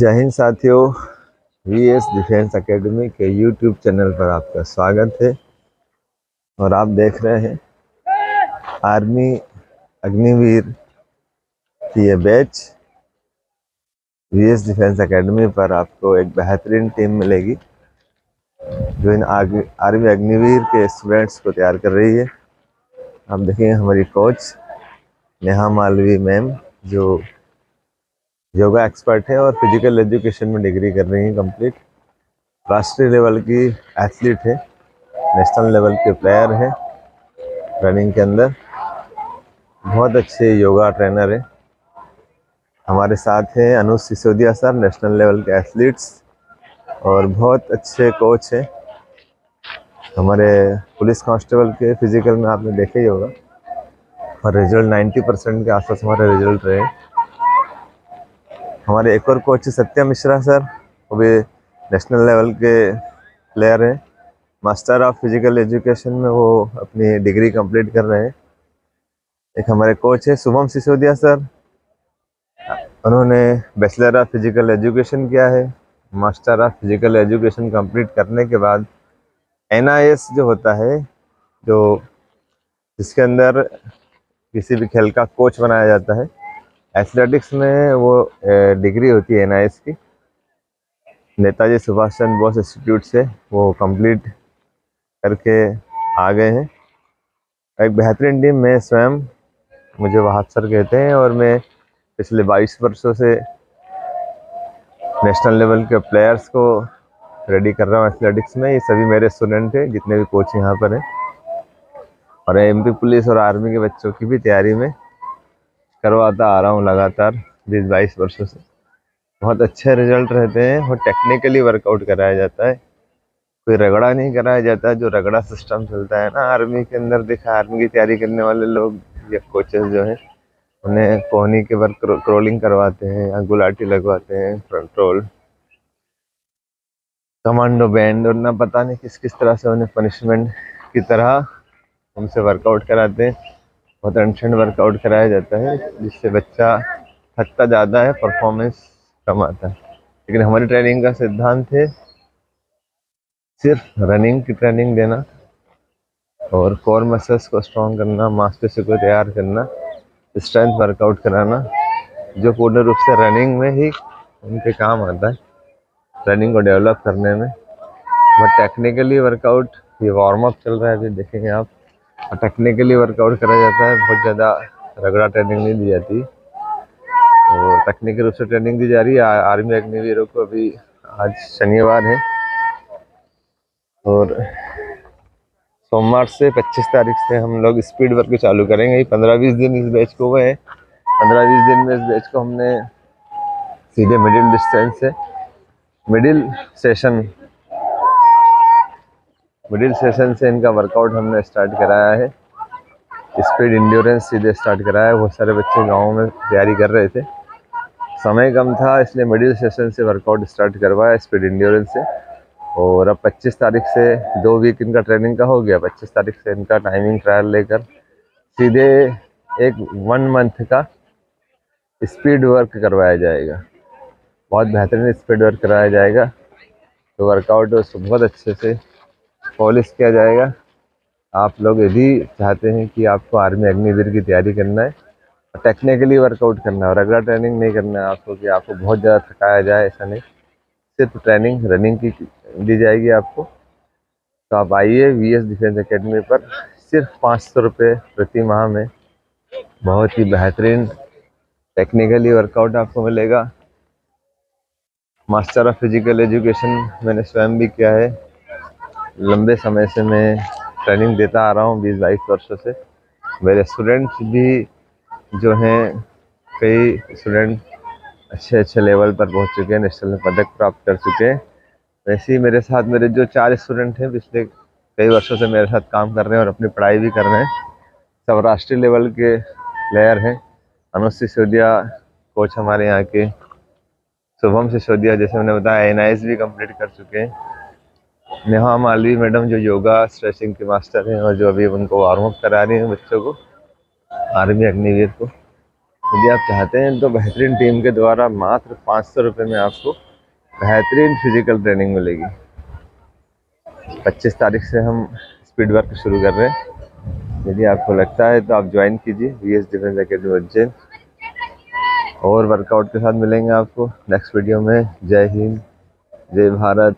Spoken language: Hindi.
जय हिंद साथियों वी एस डिफेंस एकेडमी के यूट्यूब चैनल पर आपका स्वागत है और आप देख रहे हैं आर्मी अग्निवीर की ये batch V S defence academy पर आपको एक बेहतरीन टीम मिलेगी, जो इन आर्मी अग्निवीर के स्टूडेंट्स को तैयार कर रही है। आप देखेंगे हमारी कोच नेहा मालवी मैम, जो योगा एक्सपर्ट है और फ़िज़िकल एजुकेशन में डिग्री कर रही हैं कंप्लीट। राष्ट्रीय लेवल की एथलीट है, नेशनल लेवल के प्लेयर है रनिंग के अंदर। बहुत अच्छे योगा ट्रेनर है। हमारे साथ हैं Anuj Sisodia sir, national level के एथलीट्स और बहुत अच्छे कोच हैं। हमारे पुलिस कांस्टेबल के फ़िज़िकल में आपने देखा ही होगा। और रिज़ल्ट 90 परसेंट के आसपास हमारे रिज़ल्ट रहे। हमारे एक और कोच सत्या मिश्रा सर, वो भी नेशनल लेवल के प्लेयर हैं। मास्टर ऑफ़ फ़िज़िकल एजुकेशन में वो अपनी डिग्री कंप्लीट कर रहे हैं। एक हमारे कोच है, शुभम सिसोदिया सर। उन्होंने बैचलर ऑफ़ फ़िज़िकल एजुकेशन किया है। Master of physical education complete करने के बाद एनआईएस जो होता है, जो जिसके अंदर किसी भी खेल का कोच बनाया जाता है एथलेटिक्स में वो डिग्री होती है एनआईएस की। नेताजी सुभाष चंद्र बोस इंस्टीट्यूट से वो कंप्लीट करके आ गए हैं। एक बेहतरीन टीम में स्वयं मुझे वहाद सर कहते हैं और मैं पिछले 22 वर्षों से नेशनल लेवल के प्लेयर्स को रेडी कर रहा हूँ एथलेटिक्स में। ये सभी मेरे स्टूडेंट हैं, जितने भी कोच यहाँ पर हैं। और एमपी पुलिस और आर्मी के बच्चों की भी तैयारी में करवाता आ रहा हूँ लगातार, बीस बाईस वर्षों से। बहुत अच्छे रिज़ल्ट रहते हैं और टेक्निकली वर्कआउट कराया जाता है। कोई रगड़ा नहीं कराया जाता, जो रगड़ा सिस्टम चलता है ना आर्मी के अंदर देखा आर्मी की तैयारी करने वाले लोग या कोचेस जो हैं, उन्हें कोहनी के वर्क क्रोलिंग करवाते हैं या गुलाटी लगवाते हैं फ्रंट रोल कमांडो बैंड और ना पता नहीं किस किस तरह से उन्हें पनिशमेंट की तरह उनसे वर्कआउट कराते हैं। बहुत अनशन वर्कआउट कराया जाता है, जिससे बच्चा थकता ज़्यादा है परफॉर्मेंस कम आता है। लेकिन हमारी ट्रेनिंग का सिद्धांत है, सिर्फ़ रनिंग की ट्रेनिंग देना और कोर मसल्स को स्ट्रॉन्ग करना मांसपेशियों को तैयार करना स्ट्रेंथ वर्कआउट कराना, जो पूर्ण रूप से रनिंग में ही उनके काम आता है। रनिंग को डेवलप करने में। बट टेक्निकली वर्कआउट ये वार्म अप चल रहा है, अभी देखेंगे आप। टेक्निकली वर्कआउट करा जाता है। बहुत ज़्यादा रगड़ा ट्रेनिंग नहीं दी जाती। तो टेक्निकल रूप से ट्रेनिंग दी जा रही है। आर्मी अग्निवीरों को अभी आज शनिवार है। और सोमवार से 25 तारीख से हम लोग स्पीड वर्क चालू करेंगे। पंद्रह बीस दिन इस बैच को हुए हैं। पंद्रह बीस दिन में इस बैच को हमने सीधे मिडिल डिस्टेंस से मिडिल सेशन मिडिल सेशन से इनका वर्कआउट हमने स्टार्ट कराया है। स्पीड इंड्योरेंस सीधे स्टार्ट कराया है। बहुत सारे बच्चे गाँव में तैयारी कर रहे थे। समय कम था, इसलिए मिडिल सेशन से वर्कआउट स्टार्ट करवाया स्पीड इंड्योरेंस से। और अब 25 तारीख से दो वीक इनका ट्रेनिंग का हो गया। 25 तारीख से इनका टाइमिंग ट्रायल लेकर सीधे एक वन मंथ का स्पीड वर्क करवाया जाएगा। बहुत बेहतरीन स्पीड वर्क कराया जाएगा। तो वर्कआउट बहुत अच्छे से पॉलिश किया जाएगा। आप लोग यदि चाहते हैं कि आपको आर्मी अग्निवीर की तैयारी करना है टेक्निकली वर्कआउट करना है और अगला ट्रेनिंग नहीं करना है आपको कि आपको बहुत ज़्यादा थकाया जाए, ऐसा नहीं। सिर्फ़ ट्रेनिंग रनिंग की दी जाएगी आपको। तो आप आइए वी एस डिफेंस अकेडमी पर। सिर्फ़ पाँच सौ रुपये प्रति माह में बहुत ही बेहतरीन टेक्निकली वर्कआउट आपको मिलेगा। मास्टर ऑफ़ फ़िज़िकल एजुकेशन मैंने स्वयं भी किया है। लंबे समय से मैं ट्रेनिंग देता आ रहा हूँ बीस बाईस वर्षों से। मेरे स्टूडेंट्स भी जो हैं, कई स्टूडेंट अच्छे अच्छे लेवल पर पहुँच चुके हैं नेशनल पदक प्राप्त कर चुके हैं। वैसे ही मेरे साथ मेरे जो चार स्टूडेंट हैं, पिछले कई वर्षों से मेरे साथ काम कर रहे हैं और अपनी पढ़ाई भी कर रहे हैं। सब राष्ट्रीय लेवल के प्लेयर हैं। अनुज सिसोदिया कोच हमारे यहाँ के। शुभम सिसोदिया, जैसे मैंने बताया एनआईएस भी कंप्लीट कर चुके हैं। नेहा मालवी मैडम जो योगा स्ट्रेचिंग के मास्टर हैं और जो अभी उनको वार्म अप करा रही हैं बच्चों को, आर्मी अग्निवीर को। यदि आप चाहते हैं तो बेहतरीन टीम के द्वारा मात्र पाँच सौ रुपये में आपको बेहतरीन फ़िज़िकल ट्रेनिंग मिलेगी। पच्चीस तारीख से हम स्पीड वर्क शुरू कर रहे हैं। यदि आपको लगता है तो आप ज्वाइन कीजिए V S defence academy Ujjain और वर्कआउट के साथ मिलेंगे आपको। नेक्स्ट वीडियो में जय हिंद, जय भारत।